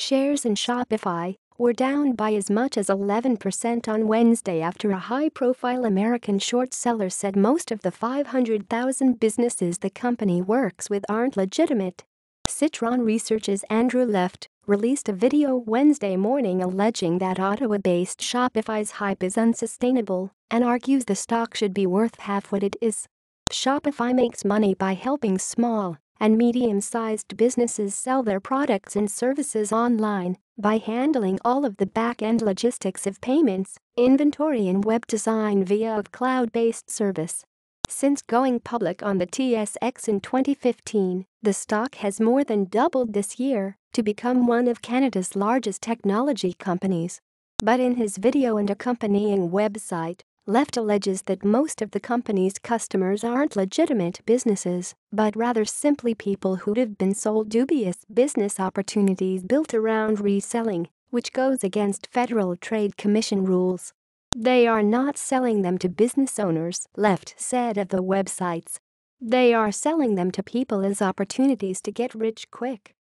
Shares in Shopify were down by as much as 11% on Wednesday after a high-profile American short seller said most of the 500,000 businesses the company works with aren't legitimate. Citron Research's Andrew Left released a video Wednesday morning alleging that Ottawa-based Shopify's hype is unsustainable and argues the stock should be worth half what it is. Shopify makes money by helping small and medium-sized businesses sell their products and services online by handling all of the back-end logistics of payments, inventory and web design via a cloud-based service. Since going public on the TSX in 2015, the stock has more than doubled this year to become one of Canada's largest technology companies. But in his video and accompanying website, Left alleges that most of the company's customers aren't legitimate businesses, but rather simply people who'd have been sold dubious business opportunities built around reselling, which goes against Federal Trade Commission rules. They are not selling them to business owners, Left said of the websites. They are selling them to people as opportunities to get rich quick.